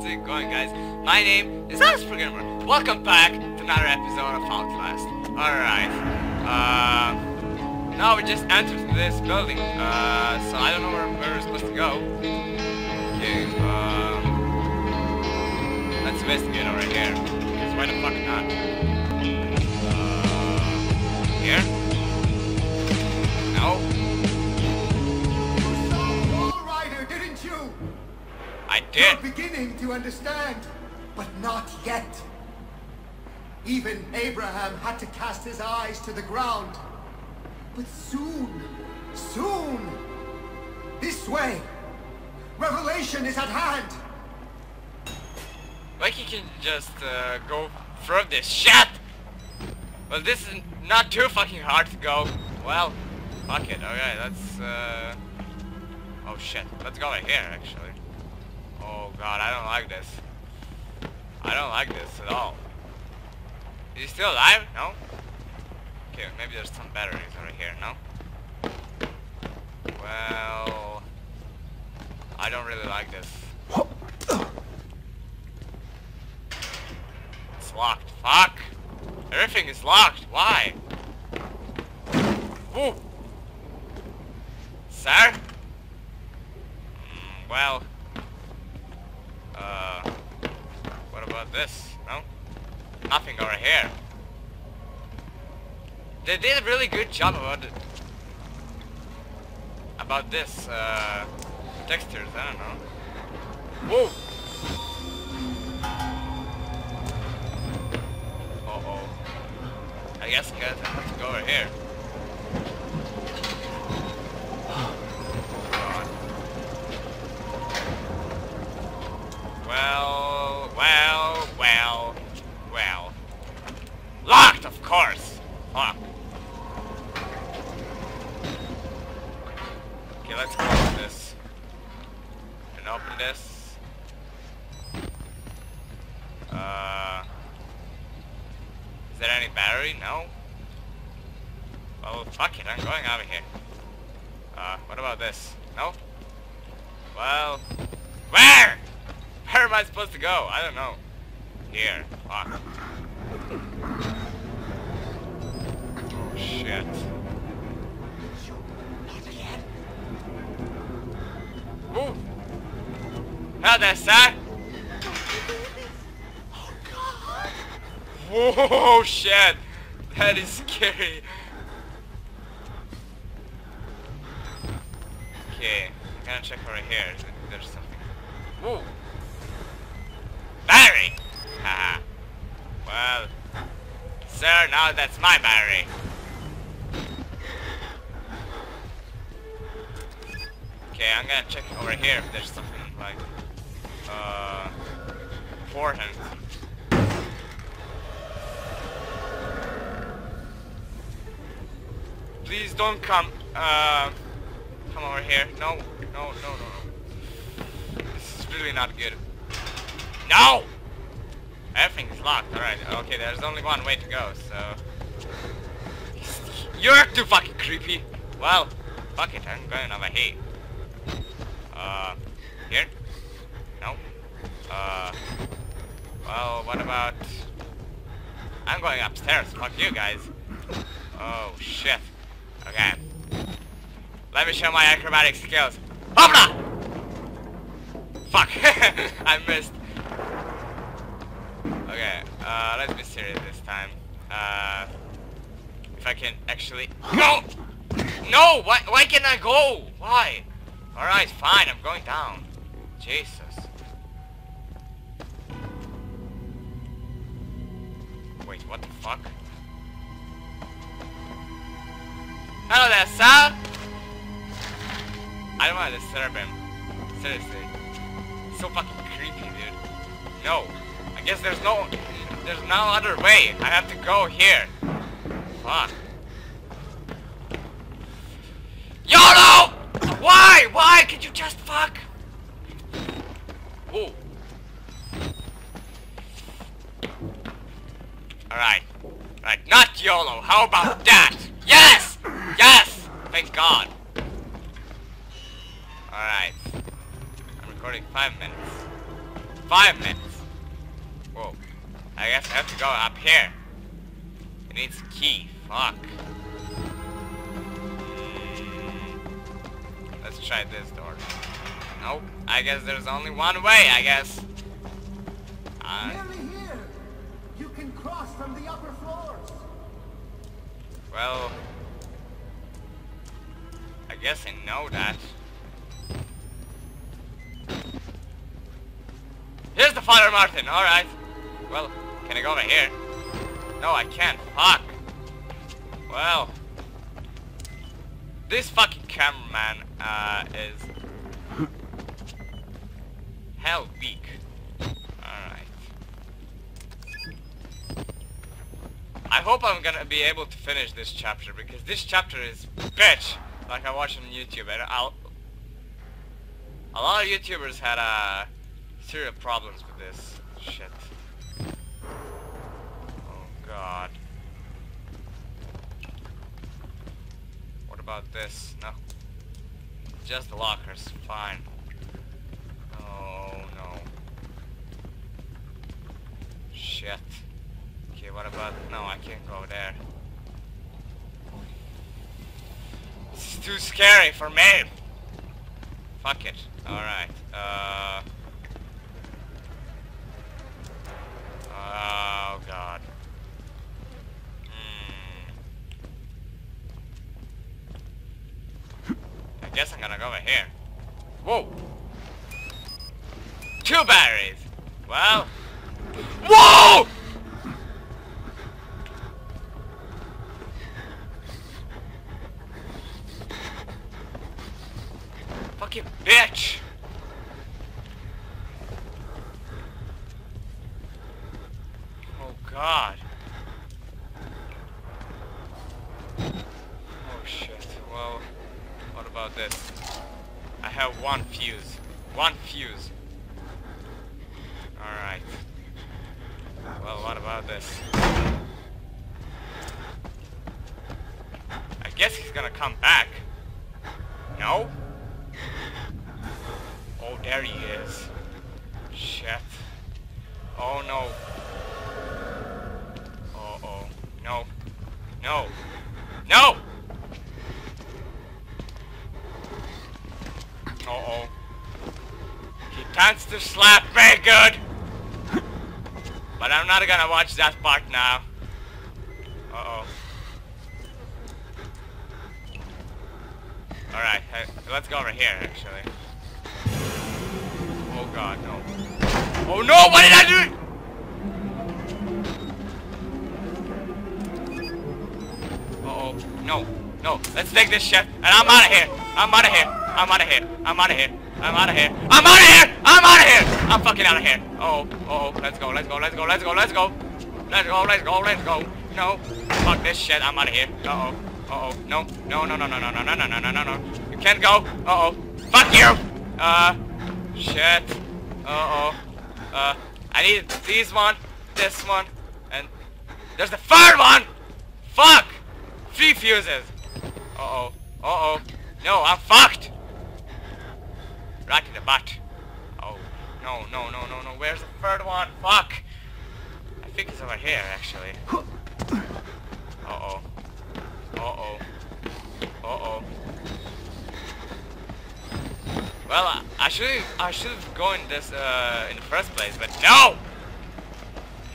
How's it going guys? My name is Alex Programmer. Welcome back to another episode of Outlast. Alright. Uh, now we just entered this building. Uh, so I don't know where, we're supposed to go. Okay, uh, let's investigate over here. Because why the fuck not? Uh, here? No? I did. You're beginning to understand, but not yet. Even Abraham had to cast his eyes to the ground. But soon, soon, this way, revelation is at hand. Like you can just uh, go through this shit. Well, this is not too fucking hard to go. Well, fuck it. Okay, let's. Uh... Oh shit. Let's go right here, actually. Oh god, I don't like this. I don't like this at all. Is he still alive? No. Okay, maybe there's some batteries over here. No. Well, I don't really like this. It's locked. Fuck! Everything is locked. Why? Woo! Sir? Mm, well. Uh. What about this? No? Nothing over here. They did a really good job about it. About this, uh. Textures, I don't know. Whoa! Uh-oh. I guess I gotta have to go over here. Well, well, well, well. Course! Fuck. Okay, let's close this. And open this. Uh... Is there any battery? No? Well, fuck it, I'm going out of here. Uh, what about this? No? Well... Where? Where am I supposed to go? I don't know. Here. Fuck. Oh, shit. Now there, sir! Whoa, shit! That is scary. Okay, I'm gonna check over here. There's something. Whoa! Battery! Haha. well, sir, now that's my battery. Okay, I'm gonna check over here if there's something like, uh, important. Please don't come, uh, come over here. No, no, no, no, no. This is really not good. No! Everything is locked. Alright, okay, there's only one way to go, so... You're too fucking creepy! Well, fuck it, I'm going over here. Uh, here? No? Uh, well, what about... I'm going upstairs, fuck you guys. Oh, shit. Okay. Let me show my acrobatic skills. Hopla! Fuck! I missed. Okay, uh, let's be serious this time. Uh, if I can actually... No! No! Why, why can't I go? Why? Alright, fine, I'm going down. Jesus. Wait, what the fuck? Hello there, sir! I don't want to disturb him. Seriously. So fucking creepy, dude. No. I guess there's no... There's no other way. I have to go here. Fuck. YOLO! Why? Why? Could you just fuck? Ooh. Alright. Alright, not YOLO. How about that? Yes! Yes! Thank God. Alright. I'm recording five minutes. five minutes. Whoa. I guess I have to go up here. It needs a key. Fuck. Try this door. Nope. I guess there's only one way, I guess. Uh, Nearly here. You can cross from the upper floors. well... I guess I know that. Here's the Father Martin, alright. Well, can I go over here? No, I can't. Fuck. Well. This fucking cameraman, uh, is... Hell weak. Alright. I hope I'm gonna be able to finish this chapter, because this chapter is bitch! Like I watched on YouTube, and I'll... A lot of YouTubers had, uh, serious problems with this shit. Oh god. What about this? No. Just the lockers, fine. Oh no. Shit. Okay, what about... No, I can't go there. This is too scary for me! Fuck it. Alright. Uh... Oh god. Hmm. I guess I'm gonna go over here. Whoa! Batteries! Well... Whoa! Fucking bitch! Oh god. Oh shit. Well, what about this? I have one fuse. One fuse. Alright. Well, what about this? I guess he's gonna come back. No? Oh, there he is. Shit. Oh no. Oh oh. No. No. No! Uh oh. He tends to slap me good! But I'm not gonna watch that part now. Uh oh. Alright, let's go over here actually. Oh god, no. Oh no, what did I do? Uh oh, no, no, let's take this shit, and I'm out of here. I'm out of here. I'm out of here. I'm out of here. I'm out of here. I'm out of here. I'm out of here. I'm fucking out of here. Uh oh, uh oh, let's go, let's go, let's go, let's go, let's go. Let's go, let's go, let's go. No, fuck this shit. I'm out of here. Uh oh, uh oh, no, no, no, no, no, no, no, no, no, no, no, no. You can't go. Uh oh, fuck you. Uh, shit. Uh oh. Uh, I need these one, this one, and there's the third one. Fuck. Three fuses. Uh oh. Uh oh. No, I'm fucked. Right in the butt. Oh. No, no, no, no, no. Where's the third one? Fuck. I think it's over here, actually. Uh-oh. Uh-oh. Uh-oh. Well, I, should I should have gone this uh, in the first place, but no!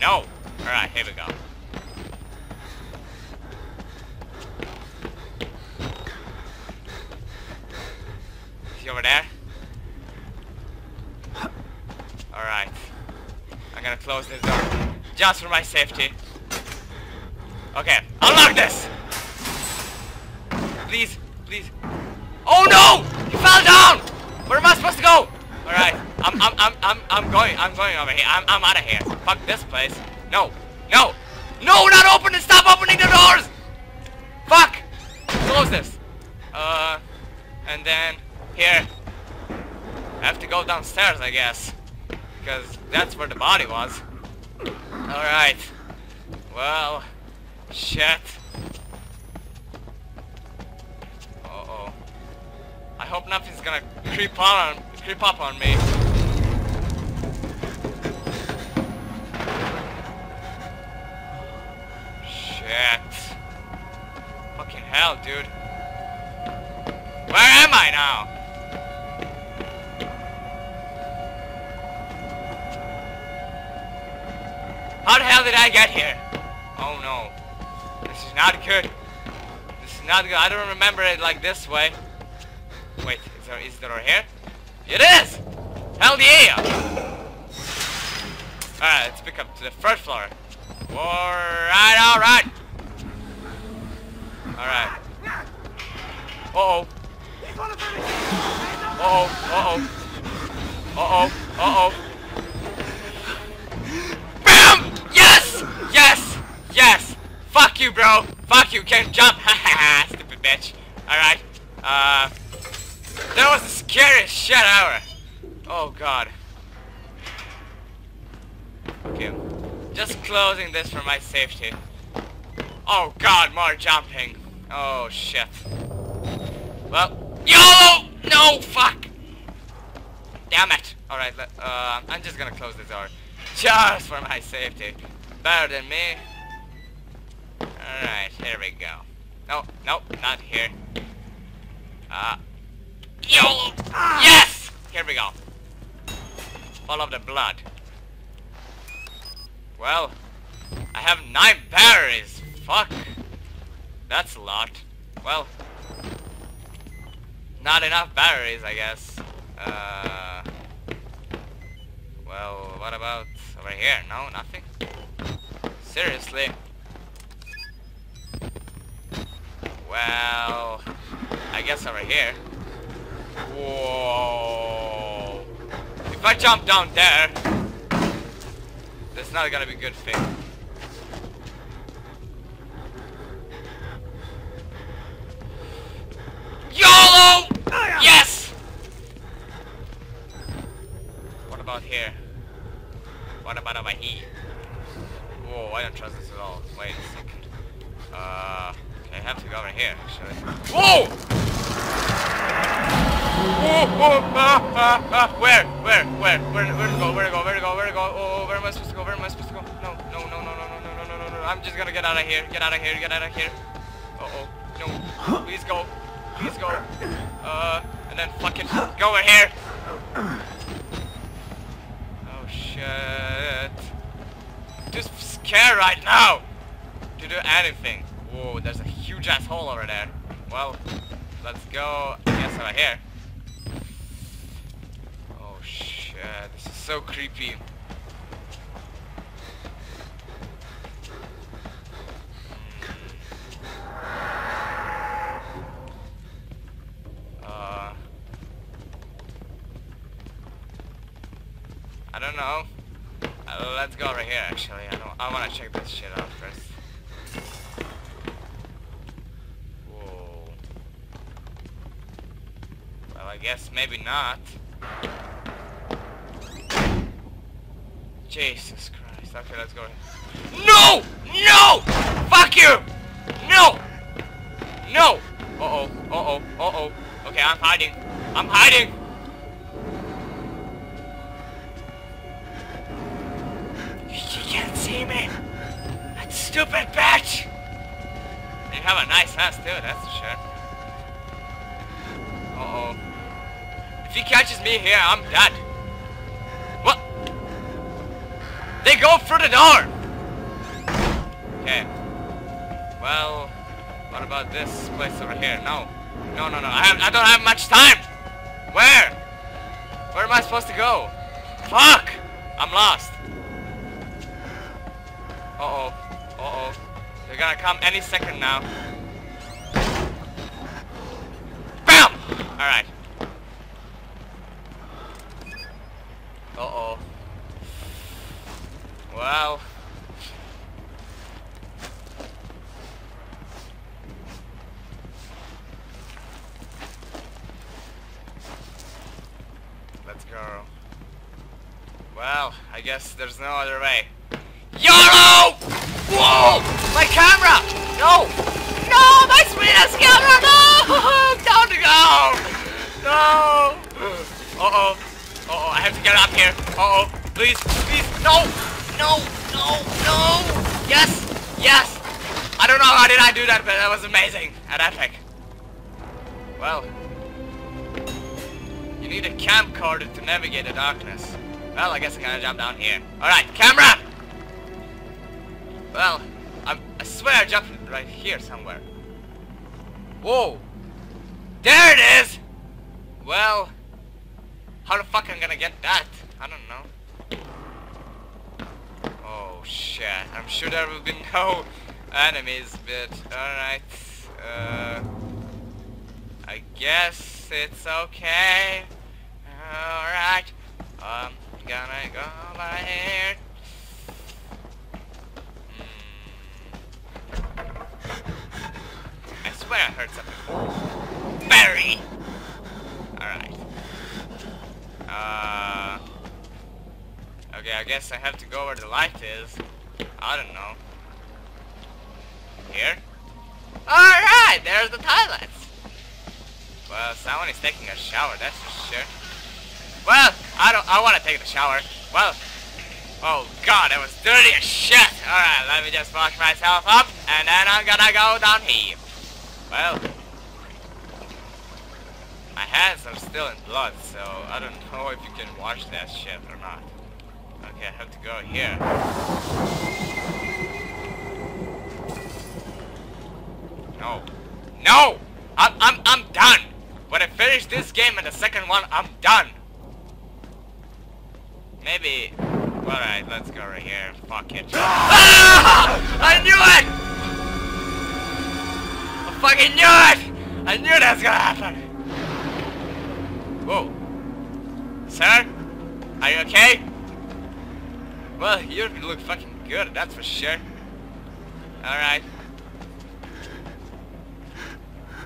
No! Alright, here we go. Is he over there? Alright. I'm gonna close this door. Just for my safety. Okay, unlock this! Please, please. Oh no! He fell down! Where am I supposed to go? Alright, I'm, I'm, I'm, I'm, I'm going, I'm going over here. I'm, I'm out of here. Fuck this place. No, no, no, not opening, stop opening the doors! Fuck! Close this. Uh, and then, here. I have to go downstairs, I guess. Because that's where the body was. Alright. Well, shit. I hope nothing's gonna creep on creep up on me. Shit. Fucking hell, dude. Where am I now? How the hell did I get here? Oh no. This is not good. This is not good. I don't remember it like this way. Is there, is there here? It is! Hell yeah! Alright, let's pick up to the first floor. Alright, alright! Alright. Uh-oh. Uh-oh, uh-oh. Uh-oh, uh-oh. BAM! Yes! Yes! Yes! Fuck you, bro! Fuck you, can't jump! Haha, stupid bitch. Alright. Uh... That was the scariest shit ever. Oh god. Okay. Closing this for my safety. Oh god, more jumping. Oh shit. Well, YOLO! No, fuck! Damn it. Alright, uh, I'm just gonna close the door. Just for my safety. Better than me. Alright, here we go. No, nope, not here. Uh, YOLO! Yes! Here we go. Follow the blood. Well, I have nine batteries. Fuck. That's a lot. Well, not enough batteries, I guess. Uh, well, what about over here? No, nothing? Seriously? Well, I guess over here. Whoa. If I jump down there, that's not gonna be good thing. YOLO! Yes! What about here? What about over here? Whoa, I don't trust this at all. Wait a second. Uh, okay, I have to go over here, actually. Whoa! Whoa, whoa, where, where, where, where, where to go, where to go, where to go, where to go, oh, where am I supposed to go, where am I supposed to go? No, no, no, no, no, no, no, no, no, no, no, I'm just gonna get out of here, get out of here, get out of here. Uh-oh, no, please go, please go, uh, and then fucking go over here. Oh, shit. Just scared right now. To do anything. Whoa, there's a huge ass hole over there. Well, let's go, I guess, over here. this is so creepy. Hmm. Uh, I don't know. Uh, let's go right here, actually. I, don't, I wanna check this shit out first. well I guess maybe not. Jesus Christ. Okay, let's go. No! No! Fuck you! No! No! Uh-oh. Uh-oh. Uh-oh. Okay, I'm hiding. I'm hiding! She can't see me! That stupid bitch! You have a nice ass too, that's for sure. Uh-oh. If he catches me here, I'm dead. They go through the door! Okay. Well, what about this place over here? No. No, no, no. I, have, I don't have much time! Where? Where am I supposed to go? Fuck! I'm lost. Uh-oh. Uh-oh. They're gonna come any second now. BAM! Alright. Uh-oh. Well... Let's go. Well, I guess there's no other way. YOLO! Whoa! My camera! No! No! My sweetest camera! No! Down to go! No! Uh-oh. Uh-oh, I have to get up here. Uh-oh. Please, please. No! No! No! No! Yes! Yes! I don't know how did I do that, but that was amazing and epic. Well. You need a camcorder to navigate the darkness. Well, I guess I gotta jump down here. Alright, camera! Well, I'm, I swear I jumped right here somewhere. Whoa! There it is! Well, how the fuck I'm gonna get that? I don't know. Shit, I'm sure there will be no enemies, but alright. Uh, I guess it's okay. Alright. I'm gonna go by here. Hmm. I swear I heard something. Barry! Alright. Uh. Okay, I guess I have to go where the light is. I don't know. Here? Alright, there's the toilets. Well, someone is taking a shower, that's for sure. Well, I don't, I want to take the shower. Well, oh god, it was dirty as shit. Alright, let me just wash myself up, and then I'm gonna go down here. Well, my hands are still in blood, so I don't know if you can wash that shit or not. I have to go here. No. No! I'm, I'm, I'm done! When I finish this game and the second one, I'm done! Maybe... Alright, let's go right here. Fuck it. Ah! I knew it! I fucking knew it! I knew that's gonna happen! Whoa. Sir? Are you okay? Well, you look fucking good, that's for sure. Alright.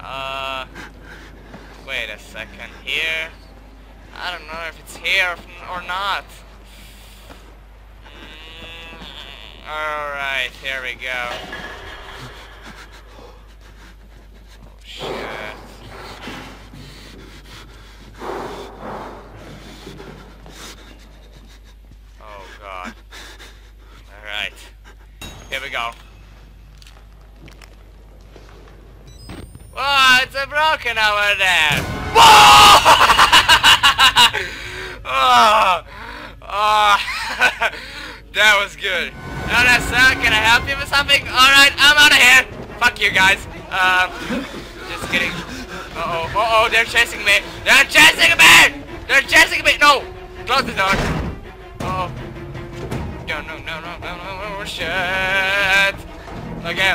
Uh... Wait a second, here? I don't know if it's here or not. Mm, Alright, here we go. Oh shit. Oh god. Alright. Here we go. Whoa, it's a broken over there. Oh, oh. that was good. Now that's uh, can I help you with something? Alright, I'm out of here. Fuck you guys. Um, just kidding. Uh-oh, uh-oh, they're chasing me. They're chasing me! They're chasing me! No! Close the door. Uh oh No, no, no, no, no, no, no, shit. Okay.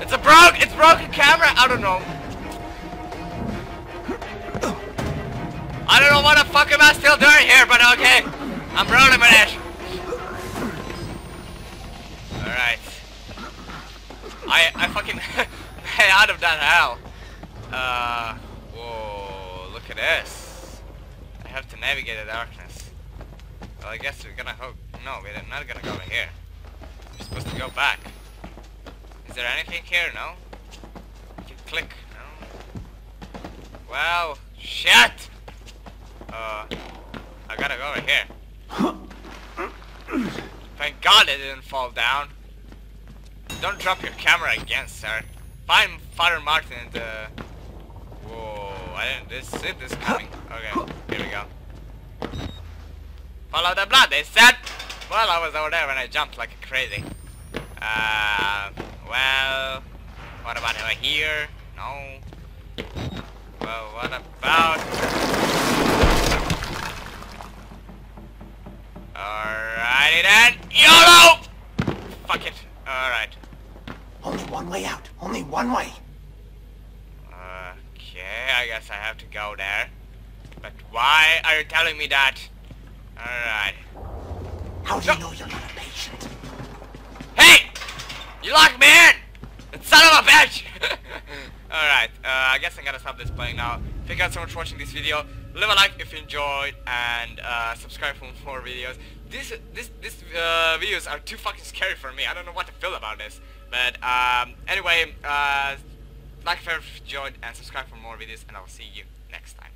It's a broke, it's broken camera. I don't know. I don't know what the fuck am I still doing here, but okay. I'm rolling with it. Alright. I I fucking hey out of that hell. Uh whoa look at this. I have to navigate the darkness. Well I guess we're gonna hope no, we're not gonna go here. We're supposed to go back. Is there anything here? No? You click. No? Well, shit! I gotta go over here. Thank God it didn't fall down. Don't drop your camera again, sir. Find Father Martin and uh Whoa, I didn't see this coming. Okay, here we go. Follow the blood, they said! Well, I was over there when I jumped like crazy. Uh, well, what about over here? No. Well, what about... Alrighty then, YOLO! Fuck it, alright. Only one way out. Only one way. Okay, I guess I have to go there. But why are you telling me that? Alright. How do you know you're not a patient? Hey! You locked me in! Son of a bitch! Alright, uh, I guess I'm gonna stop this playing now. Thank you guys so much for watching this video. Leave a like if you enjoyed and uh, subscribe for more videos. This, this, this uh, videos are too fucking scary for me. I don't know what to feel about this. But um, anyway, uh, like if you enjoyed and subscribe for more videos and I'll see you next time.